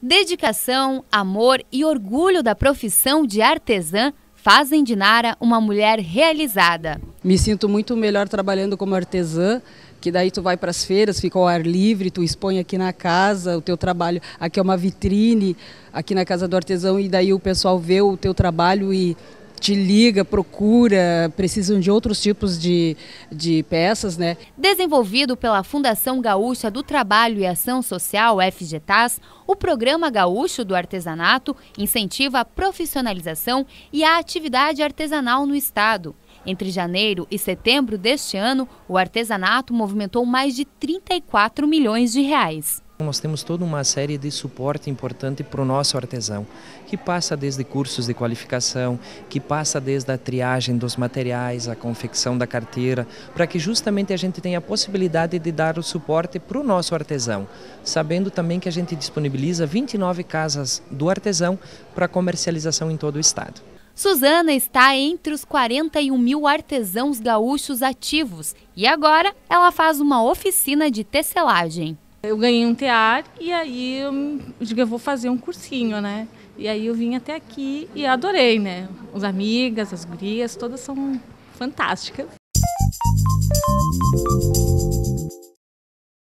Dedicação, amor e orgulho da profissão de artesã fazem de Nara uma mulher realizada. Me sinto muito melhor trabalhando como artesã, que daí tu vai para as feiras, fica ao ar livre, tu expõe aqui na casa o teu trabalho. Aqui é uma vitrine, aqui na casa do artesão, e daí o pessoal vê o teu trabalho e te liga, procura, precisam de outros tipos de, de peças, né? Desenvolvido pela Fundação Gaúcha do Trabalho e Ação Social, FGTAS, o Programa Gaúcho do Artesanato incentiva a profissionalização e a atividade artesanal no Estado. Entre janeiro e setembro deste ano, o artesanato movimentou mais de 34 milhões de reais. Nós temos toda uma série de suporte importante para o nosso artesão, que passa desde cursos de qualificação, que passa desde a triagem dos materiais, a confecção da carteira, para que justamente a gente tenha a possibilidade de dar o suporte para o nosso artesão, sabendo também que a gente disponibiliza 29 casas do artesão para comercialização em todo o estado. Suzana está entre os 41 mil artesãos gaúchos ativos e agora ela faz uma oficina de tecelagem. Eu ganhei um tear e aí eu eu vou fazer um cursinho, né? E aí eu vim até aqui e adorei, né? As amigas, as gurias, todas são fantásticas.